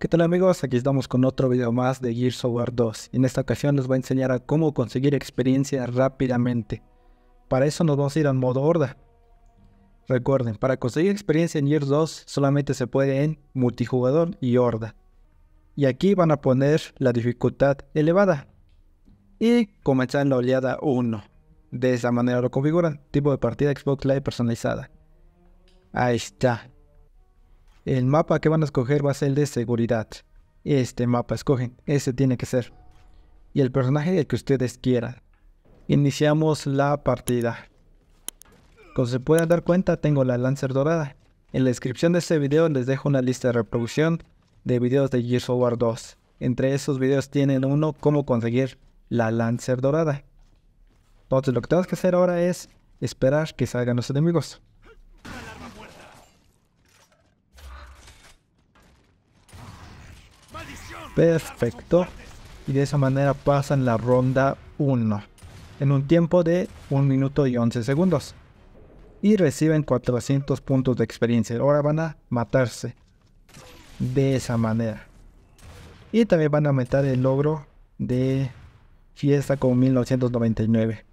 ¿Qué tal amigos? Aquí estamos con otro video más de Gears of War 2. En esta ocasión les voy a enseñar a cómo conseguir experiencia rápidamente. Para eso nos vamos a ir al modo horda. Recuerden, para conseguir experiencia en Gears 2 solamente se puede en multijugador y horda. Y aquí van a poner la dificultad elevada. Y comenzar en la oleada 1. De esa manera lo configuran. Tipo de partida Xbox Live personalizada. Ahí está. El mapa que van a escoger va a ser el de seguridad. Este mapa escogen, ese tiene que ser. Y el personaje el que ustedes quieran. Iniciamos la partida. Como se pueden dar cuenta, tengo la Lancer dorada. En la descripción de este video les dejo una lista de reproducción de videos de Gears of War 2. Entre esos videos tienen uno cómo conseguir la Lancer dorada. Entonces lo que tenemos que hacer ahora es esperar que salgan los enemigos. Perfecto. Y de esa manera pasan la ronda 1. En un tiempo de 1 minuto y 11 segundos. Y reciben 400 puntos de experiencia. Ahora van a matarse. De esa manera. Y también van a aumentar el logro de fiesta con 1999.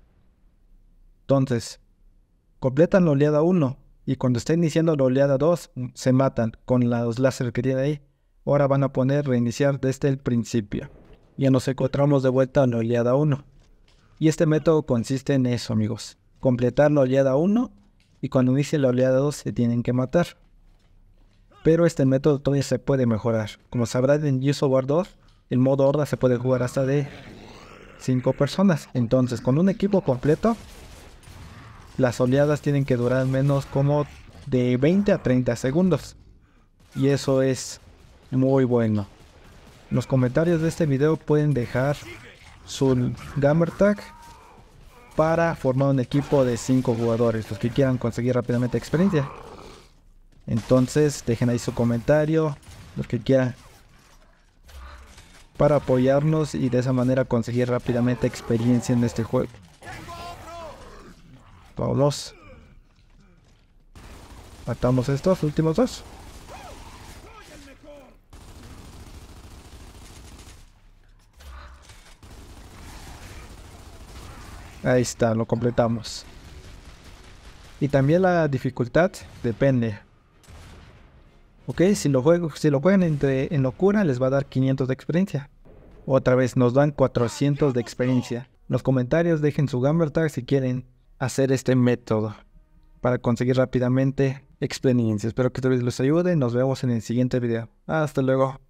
Entonces, completan la oleada 1. Y cuando esté iniciando la oleada 2, se matan con los láser que tiene ahí. Ahora van a poner reiniciar desde el principio. Ya nos encontramos de vuelta en la oleada 1. Y este método consiste en eso, amigos. Completar la oleada 1 y cuando inicie la oleada 2 se tienen que matar. Pero este método todavía se puede mejorar. Como sabrán en Gears of War 2, el modo horda se puede jugar hasta de 5 personas. Entonces, con un equipo completo, las oleadas tienen que durar menos como de 20 a 30 segundos. Y eso es muy bueno. En los comentarios de este video pueden dejar su gamer tag para formar un equipo de 5 jugadores, los que quieran conseguir rápidamente experiencia. Entonces dejen ahí su comentario, los que quieran, para apoyarnos y de esa manera conseguir rápidamente experiencia en este juego. Vamos. Matamos estos últimos dos. Ahí está, lo completamos. Y también la dificultad depende. Ok, si lo, juegan entre, en locura les va a dar 500 de experiencia. Otra vez nos dan 400 de experiencia. En los comentarios dejen su Gamer Tag si quieren hacer este método para conseguir rápidamente experiencia. Espero que ustedes les ayude. Nos vemos en el siguiente video. Hasta luego.